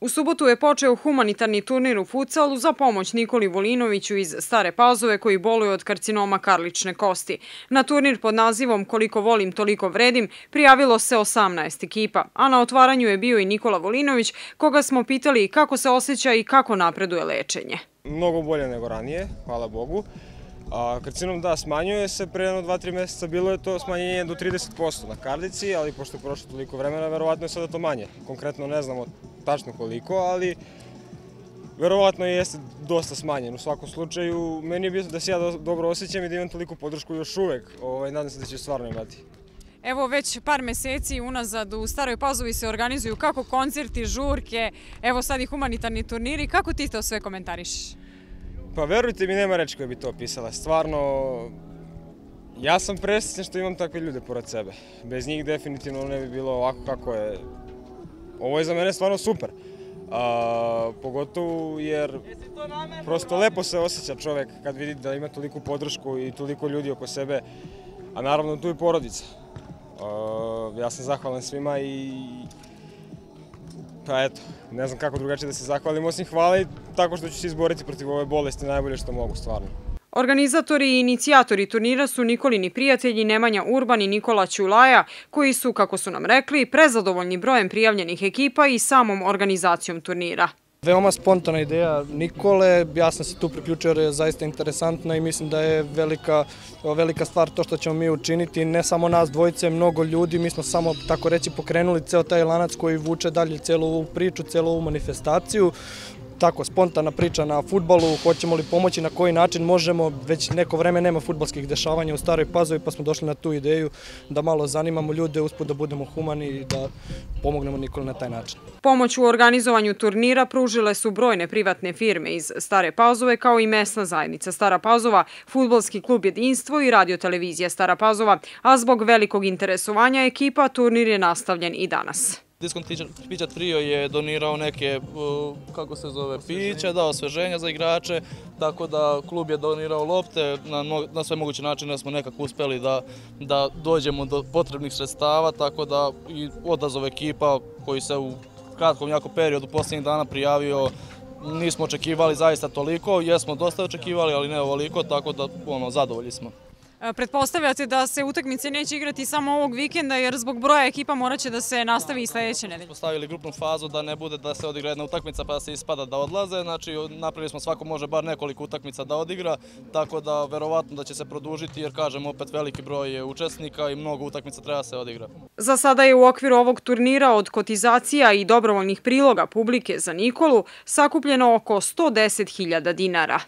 U subotu je počeo humanitarni turnir u futsalu za pomoć Nikoli Volinoviću iz Stare Pazove koji boluje od karcinoma karlične kosti. Na turnir pod nazivom Koliko volim, toliko vredim prijavilo se 18 ekipa, a na otvaranju je bio i Nikola Volinović koga smo pitali kako se osjeća i kako napreduje lečenje. Mnogo bolje nego ranije, hvala Bogu. A, karcinom da, smanjuje se, pre jedno 2-3 meseca bilo je to smanjenje do 30% na kardici, ali pošto je prošlo toliko vremena, verovatno je sada to manje. Konkretno ne znamo tačno koliko, ali verovatno jeste dosta smanjen. U svakom slučaju, meni je bitno da se ja dobro osjećam i da imam toliko podršku još uvek. Ovaj, nadam se da će stvarno imati. Evo već par meseci unazad u Staroj Pazovi se organizuju kako koncerti, žurke, evo sad i humanitarni turniri. Kako ti to sve komentariš? Pa verujte mi, nema reči koja bi to opisala. Stvarno, ja sam presrećen što imam takve ljude pored sebe. Bez njih definitivno ne bi bilo ovako kako je. Ovo je za mene stvarno super. A, pogotovo jer prosto lepo se osjeća čovek kad vidi da ima toliku podršku i toliko ljudi oko sebe, a naravno tu i porodica. A, ja sam zahvalan svima i Pa eto, ne znam kako drugačije da se zahvalim, osim hvala i tako što ću se izboriti protiv ove bolesti najbolje što mogu, stvarno. Organizatori i inicijatori turnira su Nikolini prijatelji Nemanja Urban i Nikola Ćulaja, koji su, kako su nam rekli, prezadovoljni brojem prijavljenih ekipa i samom organizacijom turnira. Veoma spontana ideja Nikole, ja sam se tu priključio jer je zaista interesantna i mislim da je velika, velika stvar to što ćemo mi učiniti, ne samo nas dvojice, mnogo ljudi, mi smo samo tako reći pokrenuli ceo taj lanac koji vuče dalje celu ovu priču, celu ovu manifestaciju tako spontana priča na futbalu, hoćemo li pomoći, na koji način možemo, već neko vreme nema futbalskih dešavanja u Staroj Pazovi, pa smo došli na tu ideju da malo zanimamo ljude, uspud da budemo humani i da pomognemo Nikoli na taj način. Pomoć u organizovanju turnira pružile su brojne privatne firme iz Stare Pazove, kao i mesna zajednica Stara Pazova, futbolski klub Jedinstvo i radiotelevizija Stara Pazova, a zbog velikog interesovanja ekipa turnir je nastavljen i danas. Diskont pića trio je donirao neke, kako se zove, piće, dao osveženja za igrače, tako da klub je donirao lopte na, na sve moguće načine smo nekako uspeli da, da dođemo do potrebnih sredstava, tako da i odazov ekipa koji se u kratkom jako periodu posljednjih dana prijavio nismo očekivali zaista toliko, jesmo dosta očekivali, ali ne ovoliko, tako da ono, zadovolji smo. E, pretpostavljate da se utakmice neće igrati samo ovog vikenda jer zbog broja ekipa morat će da se nastavi i sledeće nedelje. Postavili grupnu fazu da ne bude da se odigra jedna utakmica pa da se ispada da odlaze, znači napravili smo svako može bar nekoliko utakmica da odigra, tako da verovatno da će se produžiti jer kažem opet veliki broj je učesnika i mnogo utakmica treba se odigra. Za sada je u okviru ovog turnira od kotizacija i dobrovoljnih priloga publike za Nikolu sakupljeno oko 110.000 dinara.